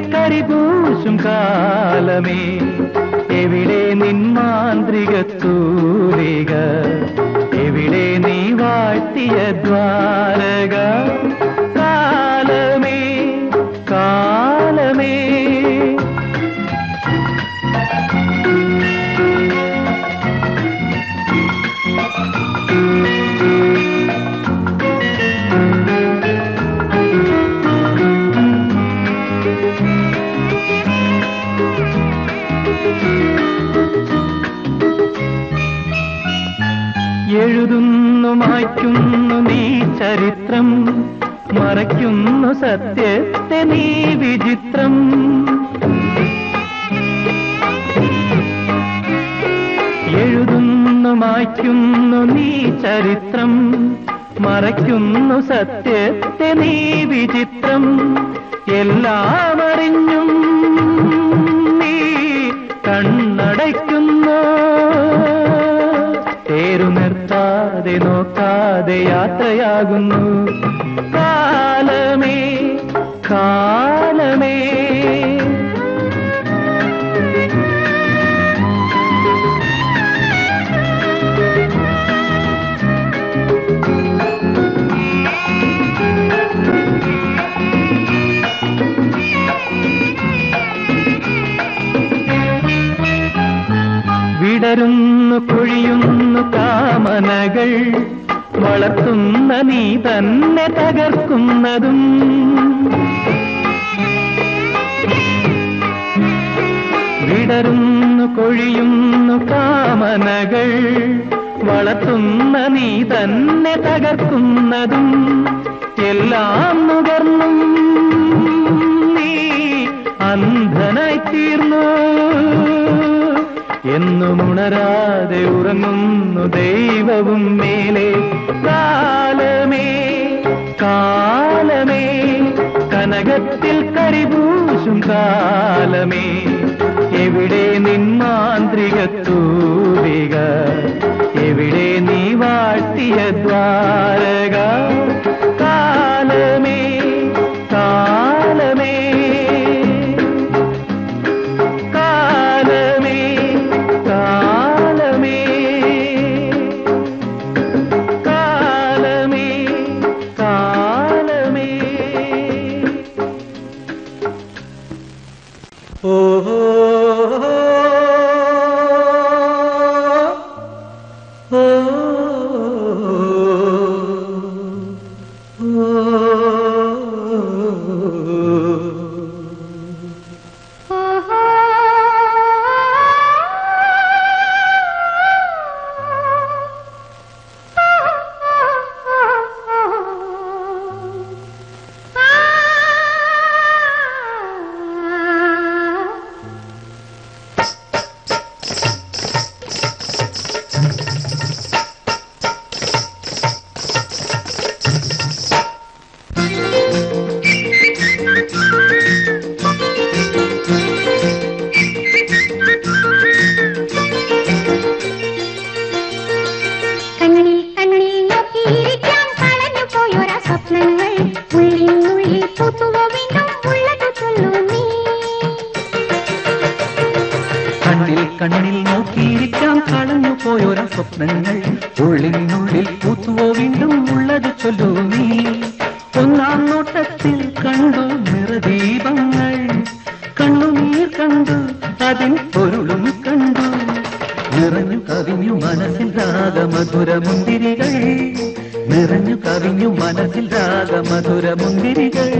കരിപൂശും കാലമേ. എവിടെ നിൻ മാന്ത്രിക തൂലിക എവിടെ നീ വാഴ്ത്തിയ ദ്വാരക? കാലമേ കാലമേ. സത്യത്തെ നീ വിചിത്രം. എഴുതുന്നു മായ്ക്കുന്നു നീ ചരിത്രം. മറയ്ക്കുന്നു സത്യത്തെ നീ വിചിത്രം. എല്ലാം അറിഞ്ഞും നീ കണ്ണടയ്ക്കുന്നു. തേരു നിർത്താതെ നോക്കാതെ യാത്രയാകുന്നു. കാമനകൾ വളർത്തുന്ന നീ തന്നെ തകർക്കുന്നതും. വിടരുന്നു കൊഴിയുന്നു കാമനകൾ വളർത്തുന്ന നീ തന്നെ തകർക്കുന്നതും. എല്ലാം നുകർന്നും നീ അന്ധനായി തീർന്നു? എന്നും ഉണരാതെ ഉറങ്ങുന്നു ദൈവവും മേലെ. കാലമേ കാലമേ കനകത്തിൽ കരിപൂശും കാലമേ. എവിടെ നിൻ മാന്ത്രിക തൂവിക എവിടെ നീ വാട്ടിയ ദ്വാരക? സ്വപ്നങ്ങൾ ഉള്ളിൽ പൂത്തുവോ വീണ്ടും ഉള്ളത് ചൊല്ലൂ നീ കണ്ണിൽ കണ്ണിൽ നോക്കിയിരിക്കാം കളഞ്ഞു പോയൊര സ്വപ്നങ്ങൾ. ഉള്ളിനുള്ളിൽ പുതുവോ വീണ്ടും ഉള്ളത് നീ ഒന്നാം നോട്ടത്തിൽ കണ്ടു നിറദീപങ്ങൾ കണ്ണുനീർ കണ്ടു അതിൻ പൊരുളും കണ്ടു. നിറഞ്ഞു കവിഞ്ഞു മനസ്സിൽ രാഗമധുര മുന്തിരികൾ നിറഞ്ഞു കവിഞ്ഞു മനസ്സിൽ രാഗമധുര മുന്തിരികൾ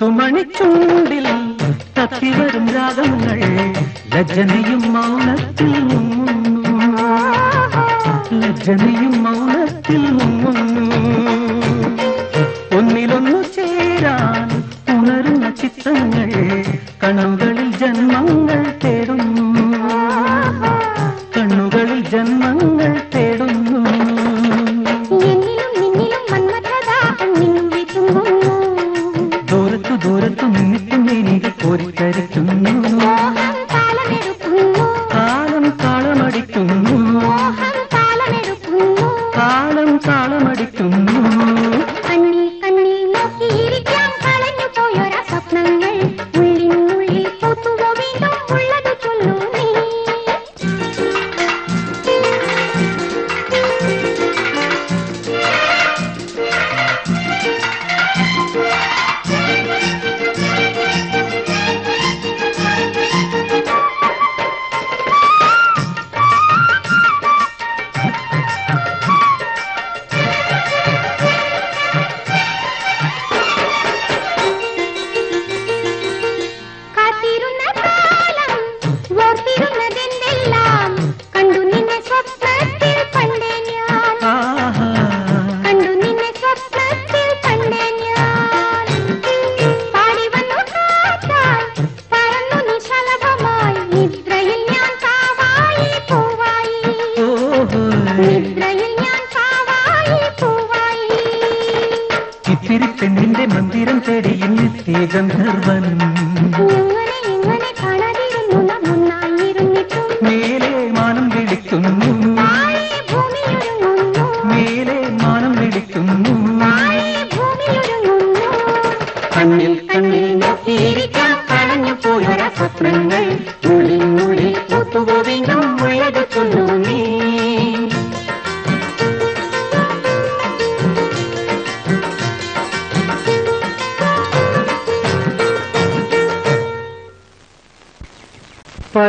മുത്തുമണിച്ചൂടിൽ തത്തി വരും രാഗങ്ങൾ ലജ്ജനയും മൗനത്തിൽ ലജ്ജനയും മൗനത്തിൽ ഒന്നിലൊന്നു ചേരാൻ ഉണരുന്ന ചിത്രങ്ങൾ കണങ്ങൾ കുറച്ചു ദൂരത്തു നിന്നിട്ട് നിന്റെ മന്ദിരം തേടി തേജം നിർവൻ മേലെ മാനം വിളിക്കുന്നു മേലെ മാനം വിളിക്കുന്നു കണ്ണിൽ കണ്ണിൽ നോക്കിയിരിക്കാം പറഞ്ഞു സ്വപ്നങ്ങൾ ഉള്ളിൽ ഉള്ളിൽ ഒത്തുപോവിനും മുഴകൊല്ലുന്നു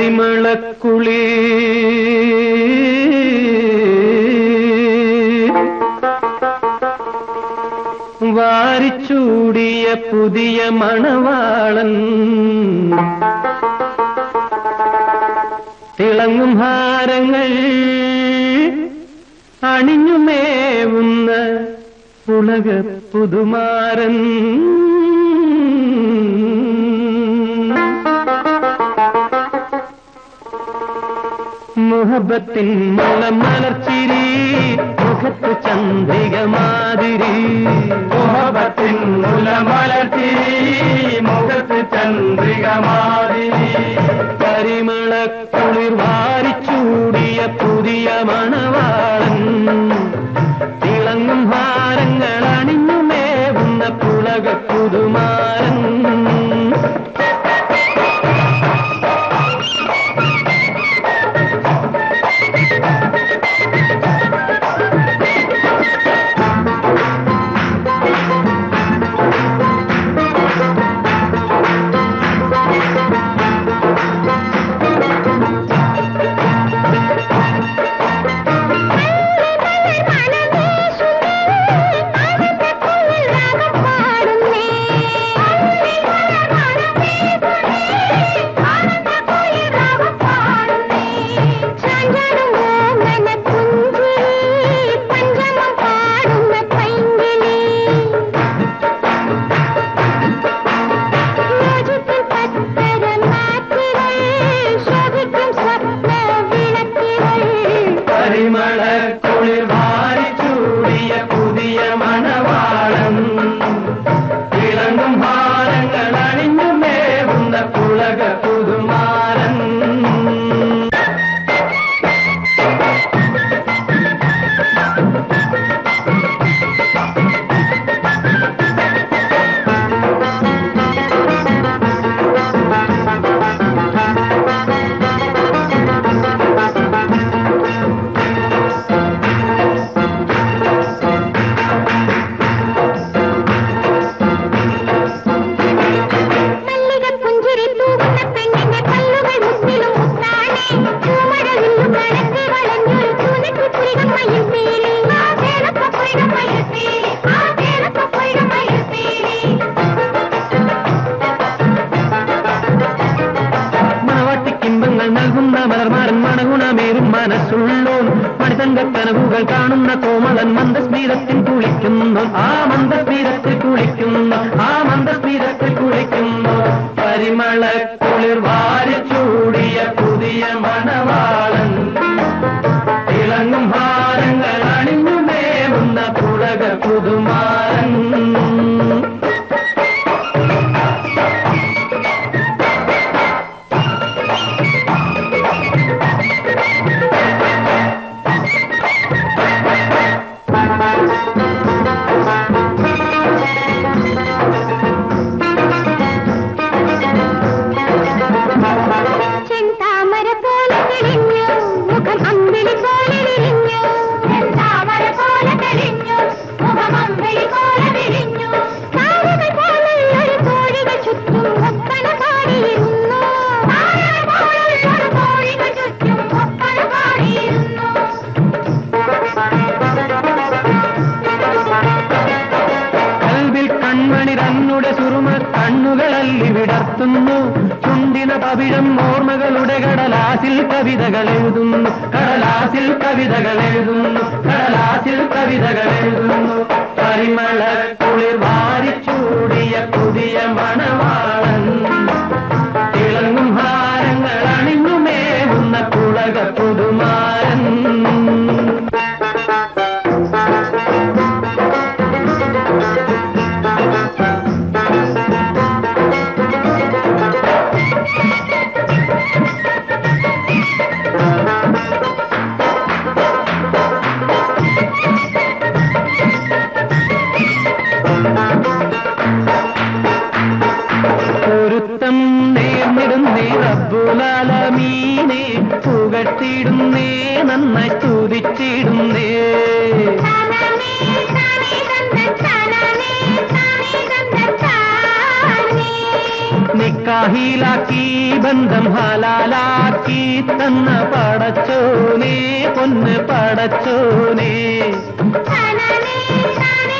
പരിമളക്കുളി വാരിച്ചൂടിയ പുതിയ മണവാളൻ. തിളങ്ങും ഹാരങ്ങൾ അണിഞ്ഞുമേവുന്ന ഉലക പുതുമാരൻ മുഹബത്തിൻ മുളമലർച്ചിരി മുഖത്ത് ചന്ദ്രിക മാതിരി. മുഹബത്തിൻ മുളമലർച്ചിരി മുഖത്ത് ചന്ദ്രിക മാതിരി. പരിമള കുളിർ വാരിച്ചൂടിയ പുതിയ മണവാളൻ. തിളങ്ങും ഭാരങ്ങൾ അണിഞ്ഞു മേവുന്ന പുളക പുതുമാരൻ മനസ്സുള്ളോൻ മനുഷ്യന്റെ കനവുകൾ കാണുന്ന കോമളൻ മന്ദസ്മീരത്തിൽ കുളിക്കുന്നു. ആ മന്ദസ്മീരത്തിൽ കുളിക്കുന്നു. ആ മന്ദസ്മീരത്തിൽ കുളിക്കുന്നു. പരിമള കുളിർ വാരി ചൂടിയ പുതിയ മണവാളൻ. ഇളങ്ങും കണ്ണുകളല്ലി വിടർത്തുന്നു. ചുണ്ടിന പവിഴം ഓർമ്മകളുടെ കടലാസിൽ കവിതകൾ എഴുതുന്നു. കടലാസിൽ കവിതകൾ എഴുതുന്നു. കടലാസിൽ കവിതകൾ എഴുതുന്നു. പരിമള കുളിർ വാരിച്ചൂടിയ പുതിയ മണവാളൻ. തിളങ്ങും ഹാരങ്ങൾ അണിഞ്ഞുമേവുന്ന പുളക പുതുമാരൻ പൊരുത്തം നേർന്നിടുന്നേ റബ്ബുലാലമീനെ പുകട്ടിടുന്നേ നന്നായി തുതിച്ചിടുന്നേ താനാനേ താനേ തന്തൻ താനാനേ താനേ തന്തൻ താനേ നിക്കാഹിലാക്കി ബന്ധം ഹലാലാക്കി തന്ന പടച്ചോനെ പൊന്ന് പടച്ചോനെ താനാനേ താനേ